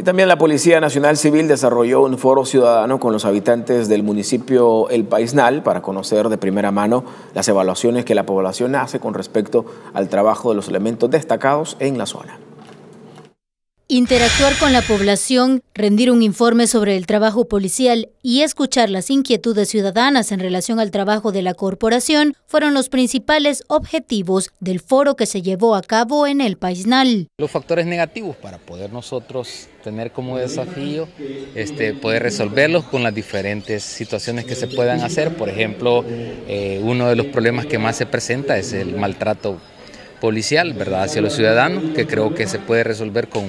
Y también la Policía Nacional Civil desarrolló un foro ciudadano con los habitantes del municipio El Paisnal para conocer de primera mano las evaluaciones que la población hace con respecto al trabajo de los elementos destacados en la zona. Interactuar con la población, rendir un informe sobre el trabajo policial y escuchar las inquietudes ciudadanas en relación al trabajo de la corporación fueron los principales objetivos del foro que se llevó a cabo en el Paisnal. Los factores negativos para poder nosotros tener como desafío este, poder resolverlos con las diferentes situaciones que se puedan hacer. Por ejemplo, eh, uno de los problemas que más se presenta es el maltrato policial, ¿verdad?, hacia los ciudadanos, que creo que se puede resolver con,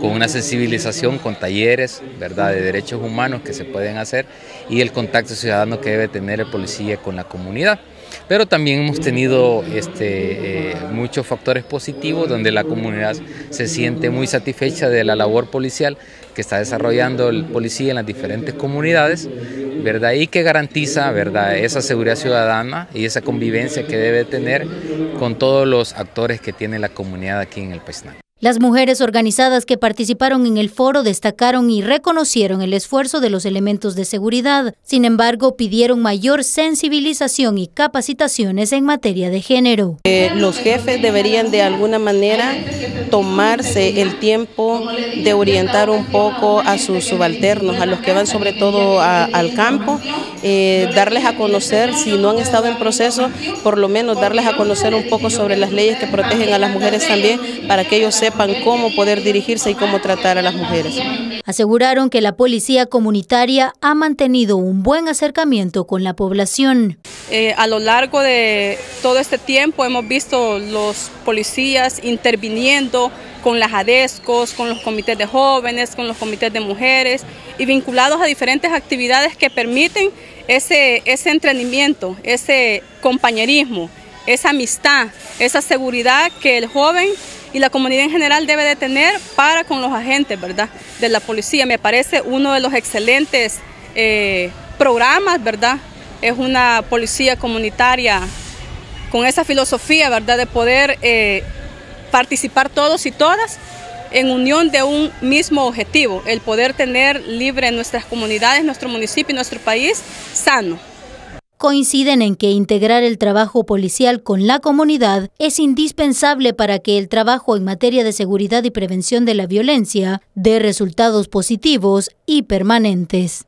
con, una sensibilización, con talleres, ¿verdad?, de derechos humanos que se pueden hacer y el contacto ciudadano que debe tener el policía con la comunidad. Pero también hemos tenido este, eh, muchos factores positivos donde la comunidad se siente muy satisfecha de la labor policial que está desarrollando el policía en las diferentes comunidades, ¿verdad? Y que garantiza, ¿verdad?, esa seguridad ciudadana y esa convivencia que debe tener con todos los actores que tiene la comunidad aquí en el Paisnal. Las mujeres organizadas que participaron en el foro destacaron y reconocieron el esfuerzo de los elementos de seguridad. Sin embargo, pidieron mayor sensibilización y capacitaciones en materia de género. Eh, los jefes deberían de alguna manera tomarse el tiempo de orientar un poco a sus subalternos, a los que van sobre todo al campo, eh, darles a conocer, si no han estado en proceso, por lo menos darles a conocer un poco sobre las leyes que protegen a las mujeres también, para que ellos sepan cómo poder dirigirse y cómo tratar a las mujeres. Aseguraron que la policía comunitaria ha mantenido un buen acercamiento con la población. Eh, a lo largo de todo este tiempo hemos visto los policías interviniendo con las ADESCOS, con los comités de jóvenes, con los comités de mujeres y vinculados a diferentes actividades que permiten ese, ese entrenamiento, ese compañerismo, esa amistad, esa seguridad que el joven y la comunidad en general debe de tener para con los agentes ¿verdad? de la policía. Me parece uno de los excelentes eh, programas, ¿verdad? Es una policía comunitaria con esa filosofía, ¿verdad? De poder eh, participar todos y todas en unión de un mismo objetivo, el poder tener libre nuestras comunidades, nuestro municipio y nuestro país sano coinciden en que integrar el trabajo policial con la comunidad es indispensable para que el trabajo en materia de seguridad y prevención de la violencia dé resultados positivos y permanentes.